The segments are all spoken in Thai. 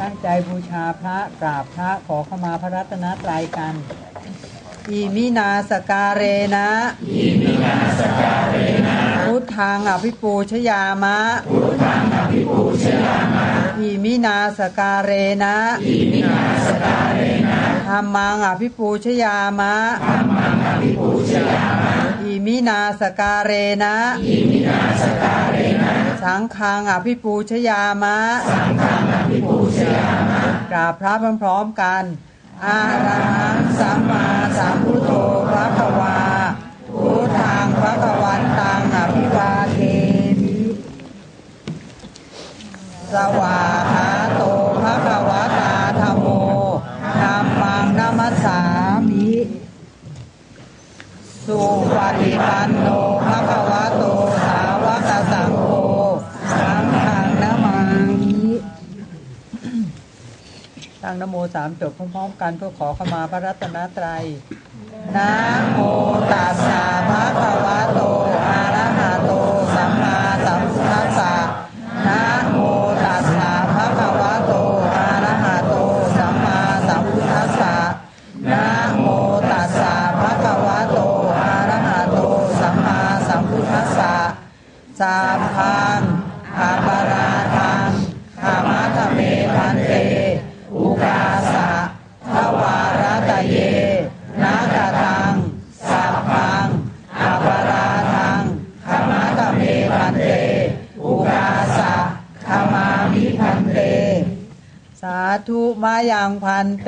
ตั้งใจบูชาพระกราบพระขอเข้ามาพระรัตนตรัยกัน อิมินา สักกาเรนะอิมินา สักกาเรนะ พุทธังอภิปูชะยามะ พุทธังอภิปูชะยามะ อิมินา สักกาเรนะอิมินา สักกาเรนะธัมมังอภิปูชะยามะธัมมังอภิปูชะยามะ อิมินา สักกาเรนะอิมินา สักกาเรนะ สังฆังอภิปูชยามะ สังฆังอภิปูชยามะกราบพระพร้อมๆกัน อาระหังสัมมาสัมพุทโธพระภวาพุทธังพระกวันตังอภิวาเทมิสวาหาโตพระกวตาธรรมโมธัมมังนัมสสามิ สุปฏิปันโนภะคะวะ ตั้งนโมสามจบพร้อมๆกันเพื่อขอขมาพระรัตนตรัยนะโมตัสสะภะคะวะโต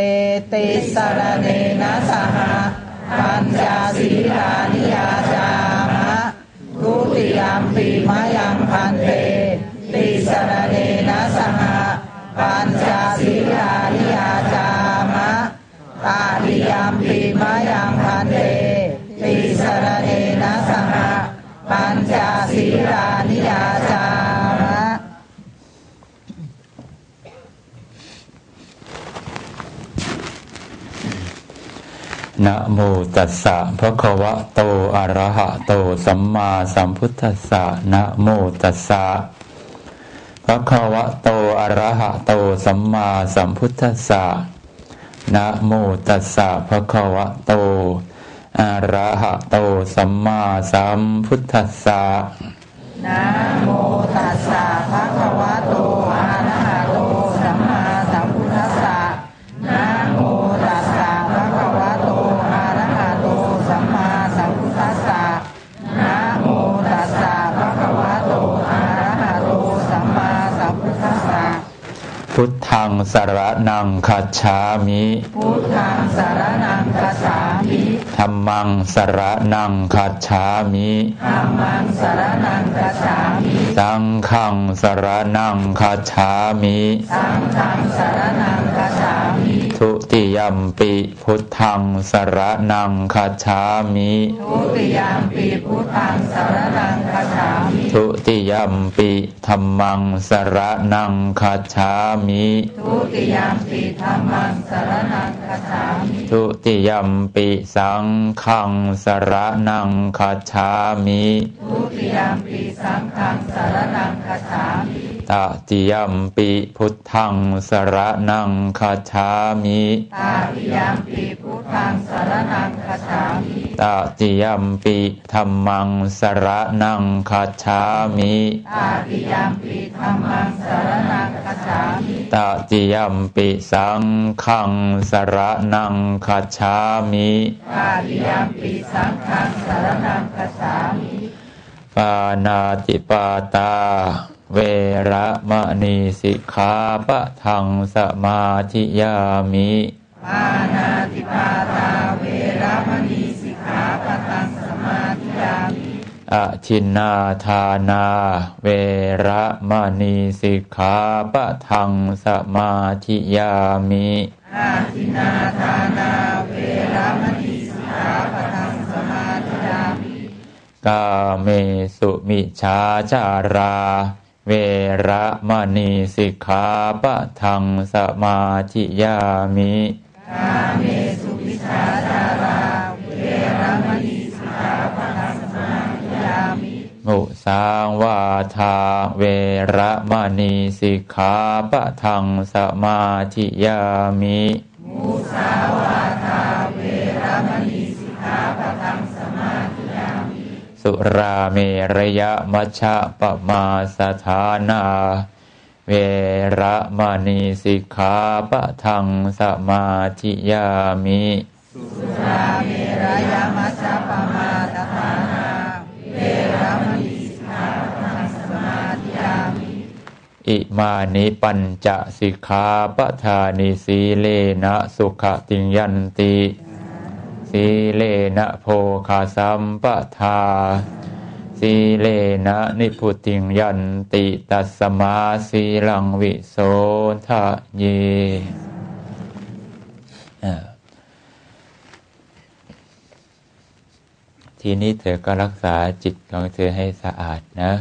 เตติสรเนนะสหปัญจศีลานิยาจามะทุติยามปีมายังพันเตติสรเนนะสหปัญจศีลานิยาจามะตาติยามปีมายังพันเตติสร นะโมตัสสะภะคะวะโตอะระหะโตสัมมาสัมพุทธัสสะนะโมตัสสะภะคะวะโตอะระหะโตสัมมาสัมพุทธัสสะนะโมตัสสะภะคะวะโตอะระหะโตสัมมาสัมพุทธัสสะนะโมตัสสะ ทธังสรนังคัจฉามิพุทธังสารนังคัจฉามิธัมมังสรนังคัจฉามิธัมมังสารนังคัจฉามิสังฆังสรนังคัจฉามิสังฆังสารนังคัจฉามิทุ ติยัมปิพุทธังสรนังคัจฉามิทุติยามปีพุทธังสารนังคัจฉามิทุติยัมปิธัมมังสรนังคัจฉามิทุติยามปีธรรมังสารนังคัจฉามิทุติยัมปิสังฆังสรนังคัจฉามิทุติยามปีสังฆังสารนังคัจฉามิ ตติยัมปิพุทธังสรนังคัจฉามิตาติยามปีพุทธังสารนังคัจฉามิตติยัมปิธัมมังสรนังคัจฉามิตาติยามปีธรรมังสารนังคัจฉามิตติยัมปิสังฆังสรนังคัจฉามิตาติยามปีสังฆังสารนังคัจฉามิปานาติปาตา เวระมะนีสิกขาปะทังสมาธิยามิปานาติปาตาเวรมณีสิกขาปะทังสมาธิยามิอะชินนาทานา เวระมะนีสิกขาปะทังสมาธิยามิอาทินาทานาเวรมณีสิกขาปะทังสมาธิยามิกาเมสุมิชาจารา เวระมะนีสิกขาปะทังสมาธิยามิกาเมสุวิชาจาราเวรมณีสิกขาปะทังสมาธิยามิมมุสาวาทาเวระมณีสิกขาปะทังสมาธิยามิมุสาวา สุราเมระยะมัชฌะปะมาสถานา เวระมณีสิกขาปะทังสมาธิยามิ สุราเมระยะมัชฌะปมาทฐานา เวระมณีสิกขาปะทังสมาธิยามิ อิมานิปัญจสิกขาปทานิสีเลนะสุขติงยันติ สีเลนะโภคาสัมปทา สีเลนะนิพุติงยันติตัสมาสีลังวิโสทะเยอ่าทีนี้เธอก็รักษาจิตของเธอให้สะอาดนะ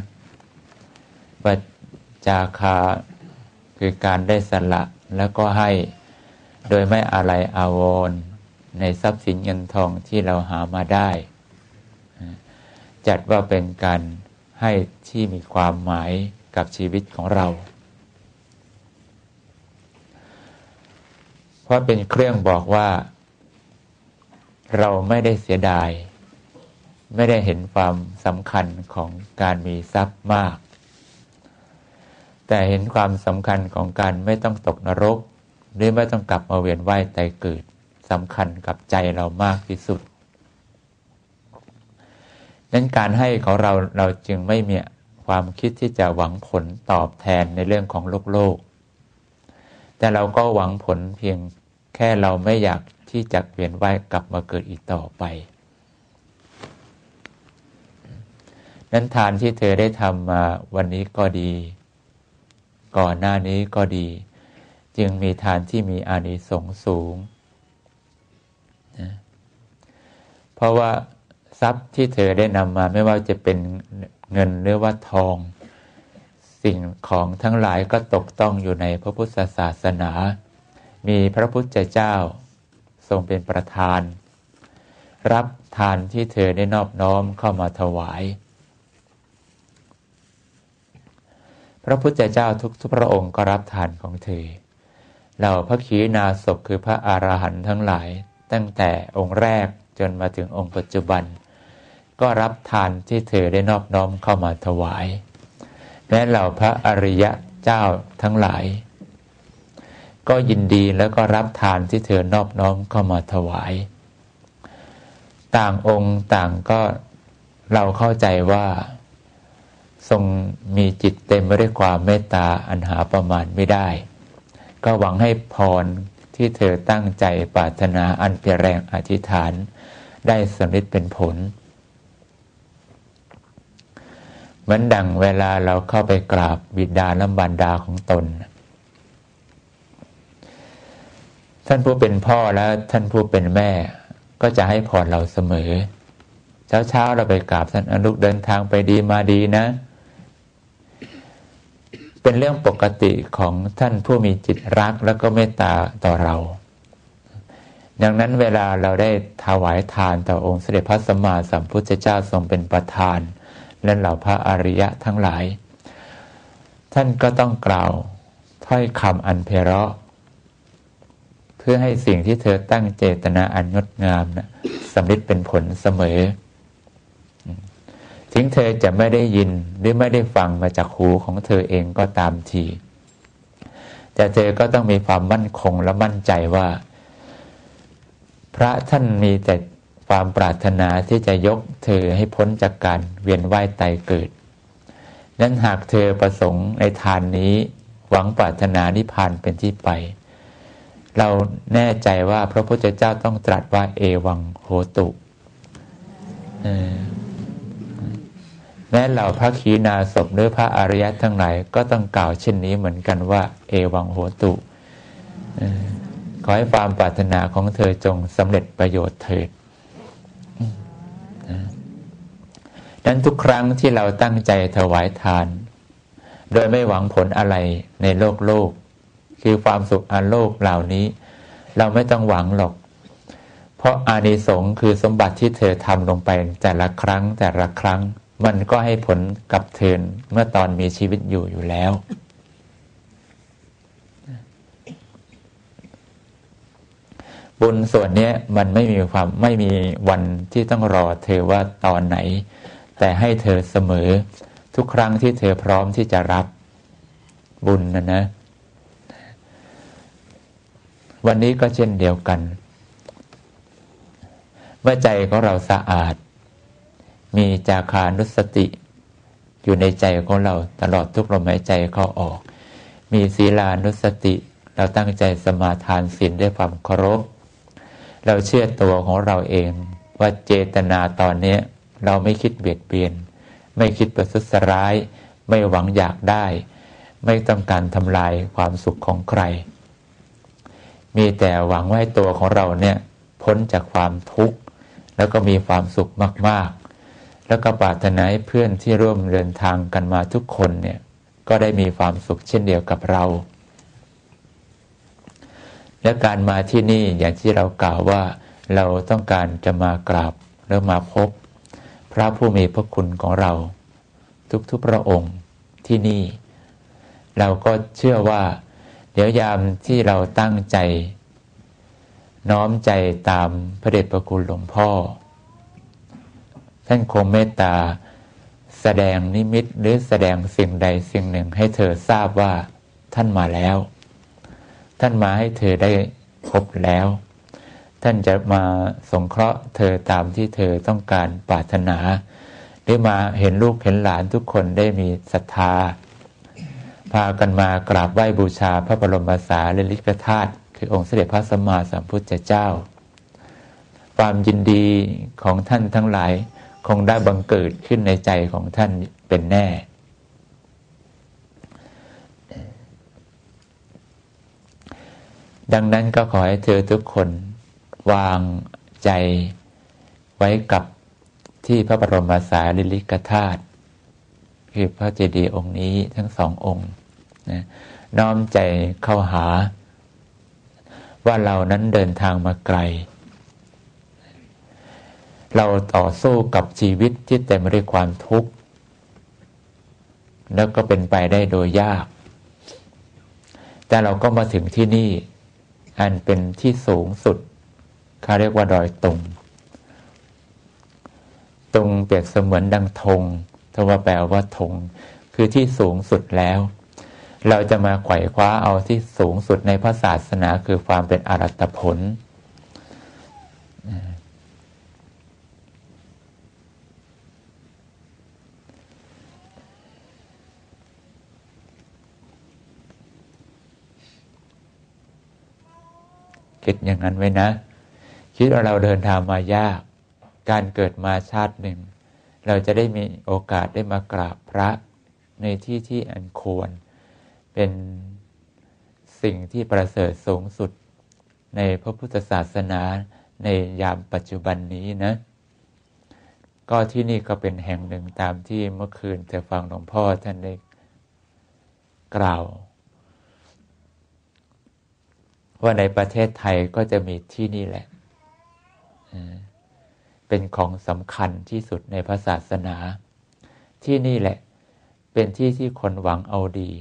ปัจจาคาคือการได้สละแล้วก็ให้โดยไม่อะไรอาวรณ์ ในทรัพย์สินเงินทองที่เราหามาได้ จัดว่าเป็นการให้ที่มีความหมายกับชีวิตของเรา เพราะเป็นเครื่องบอกว่า เราไม่ได้เสียดาย ไม่ได้เห็นความสำคัญของการมีทรัพย์มาก แต่เห็นความสำคัญของการไม่ต้องตกนรก หรือไม่ต้องกลับมาเวียนว่ายตายเกิด สำคัญกับใจเรามากที่สุดนั้นการให้ของเราเราจึงไม่มีความคิดที่จะหวังผลตอบแทนในเรื่องของโลกโลก แต่เราก็หวังผลเพียงแค่เราไม่อยากที่จะเวียนว่ายกลับมาเกิดอีกต่อไป นั้นทานที่เธอได้ทำมาวันนี้ก็ดี ก่อนหน้านี้ก็ดี จึงมีทานที่มีอานิสงส์สูงนะ เพราะว่าทรัพย์ที่เธอได้นำมาไม่ว่าจะเป็นเงินหรือว่าทอง สิ่งของทั้งหลายก็ตกต้องอยู่ในพระพุทธศาสนา มีพระพุทธเจ้าทรงเป็นประธาน รับทานที่เธอได้นอบน้อมเข้ามาถวาย พระพุทธเจ้าทุกทุกพระองค์ก็รับทานของเธอเหล่าพระขีณาสพคือพระอรหันต์ทั้งหลายตั้งแต่องค์แรก จนมาถึงองค์ปัจจุบัน ก็รับทานที่เธอได้นอบน้อมเข้ามาถวายแม้เหล่าพระอริยะเจ้าทั้งหลาย ก็ยินดีแล้วก็รับทานที่เธอนอบน้อมเข้ามาถวาย ต่างองค์ต่างก็เราเข้าใจว่า ทรงมีจิตเต็มไปด้วยความเมตตาอันหาประมาณไม่ได้ ก็หวังให้พรที่เธอตั้งใจปรารถนาอันเปรียแรงอธิษฐาน ได้สำเร็จเป็นผล เหมือนดังเวลาเราเข้าไปกราบบิดาและบารดาของตน ท่านผู้เป็นพ่อและท่านผู้เป็นแม่ก็จะให้พรเราเสมอ เช้าเช้าเราไปกราบท่านอนุกเดินทางไปดีมาดีนะ เป็นเรื่องปกติของท่านผู้มีจิตรักแล้วก็เมตตาต่อเรา ดังนั้นเวลาเราได้ถวายทานต่อองค์เสด็จพระสัมมาสัมพุทธเจ้าทรงเป็นประธาน และเหล่าพระอริยะทั้งหลาย ท่านก็ต้องกล่าวถ้อยคำอันเพเราะ เพื่อให้สิ่งที่เธอตั้งเจตนาอันงดงามนะสำเร็จเป็นผลเสมอ ถึงเธอจะไม่ได้ยินหรือไม่ได้ฟังมาจากหูของเธอเองก็ตามที แต่เธอก็ต้องมีความมั่นคงและมั่นใจว่า พระท่านมีแต่ความปรารถนาที่จะยกเธอให้พ้นจากการเวียนว่ายตายเกิด นั้นหากเธอประสงค์ในทานนี้หวังปรารถนานิพพานเป็นที่ไป เราแน่ใจว่าพระพุทธเจ้าต้องตรัสว่าเอวังโหตุแม้เหล่าพระขีณาสพหรือพระอริยะทั้งหลายก็ต้องกล่าวเช่นนี้เหมือนกันว่า เอวังโหตุ ขอให้ความปรารถนาของเธอจงสำเร็จประโยชน์เถิดนั้นทุกครั้งที่เราตั้งใจถวายทาน โดยไม่หวังผลอะไรในโลกโลก คือความสุขอันโลกเหล่านี้ เราไม่ต้องหวังหรอก เพราะอานิสงส์คือสมบัติที่เธอทำลงไปแต่ละครั้งแต่ละครั้ง มันก็ให้ผลกับเทินเมื่อตอนมีชีวิตอยู่อยู่แล้ว บุญส่วนนี้มันไม่มีความไม่มีวันที่ต้องรอเธอว่าตอนไหน แต่ให้เธอเสมอทุกครั้งที่เธอพร้อมที่จะรับบุญนะนะ วันนี้ก็เช่นเดียวกัน เมื่อใจของเราสะอาด มีจาคานุสติ อยู่ในใจของเราตลอดทุกลมหายใจเข้าออก มีศีลานุสติ เราตั้งใจสมาทานศีลด้วยความเคารพ เราเชื่อตัวของเราเอง ว่าเจตนาตอนนี้เราไม่คิดเบียดเบียน ไม่คิดประทุษร้าย ไม่หวังอยากได้ ไม่ต้องการทำลายความสุขของใคร มีแต่หวังว่าตัวของเราเนี่ยพ้นจากความทุกข์ แล้วก็มีความสุขมาก ๆ แล้วก็ปรารถนาให้เพื่อนที่ร่วมเดินทางกันมาทุกคนเนี่ยก็ได้มีความสุขเช่นเดียวกับเรา และการมาที่นี่อย่างที่เรากล่าวว่า เราต้องการจะมากราบแล้วมาพบ พระผู้มีพระคุณของเรา ทุกๆพระองค์ที่นี่ เราก็เชื่อว่า เดี๋ยวยามที่เราตั้งใจ น้อมใจตามพระเดชพระคุณหลวงพ่อ ท่านคงเมตตาแสดงนิมิตหรือแสดงสิ่งใดสิ่งหนึ่งให้เธอทราบว่าท่านมาแล้ว ท่านมาให้เธอได้พบแล้ว ท่านจะมาสงเคราะห์เธอตามที่เธอต้องการปรารถนาหรือมาเห็นลูกเห็นหลานทุกคนได้มีศรัทธา พากันมากราบไหว้บูชาพระบรมสารีริกธาตุคือองค์เสด็จพระสัมมาสัมพุทธเจ้า ความยินดีของท่านทั้งหลายคงได้บังเกิดขึ้นในใจของท่านเป็นแน่ ดังนั้นก็ขอให้เธอทุกคนวางใจไว้กับที่พระบรมสารีริกธาตุคือพระเจดีย์องค์นี้ทั้งสององค์นะน้อมใจเข้าหา ว่าเรานั้นเดินทางมาไกล เราต่อสู้กับชีวิตที่เต็มไปด้วยความทุกข์ แล้วก็เป็นไปได้โดยยาก แต่เราก็มาถึงที่นี่ อันเป็นที่สูงสุดเขาเรียกว่าดอยตุง ตุงเปรียบเสมือนดังธงทว่าแปลว่าธงคือที่สูงสุดแล้ว เราจะมาไขว่คว้าเอาที่สูงสุดในพระศาสนาคือความเป็นอรัตผล คิดอย่างนั้นไว้นะ คิดว่าเราเดินทางมายาก การเกิดมาชาติหนึ่ง เราจะได้มีโอกาสได้มากราบพระในที่ที่อันควร เป็นสิ่งที่ประเสริฐสูงสุด ในพระพุทธศาสนาในยามปัจจุบันนี้นะ ก็ที่นี่ก็เป็นแห่งหนึ่งตามที่เมื่อคืนเธอฟังหลวงพ่อท่านได้กล่าว ว่าในประเทศไทยก็จะมีที่นี่แหละ เป็นของสำคัญที่สุดในพระศาสนา ที่นี่แหละ เป็นที่ที่คนหวังเอาดี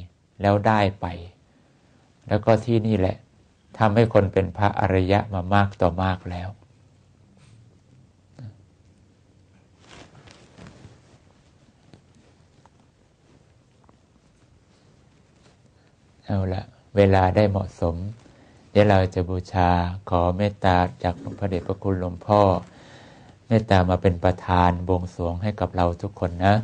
แล้วได้ไป แล้วก็ที่นี่แหละทำให้คนเป็นพระอริยะมามากต่อมากแล้ว เอาละเวลาได้เหมาะสม ดี๋ยวเราจะบูชาขอเมตตาจากหลวงพระเดชพระคุณหลวงพ่อ เมตตามาเป็นประธานบวงสรวงให้กับเราทุกคนนะ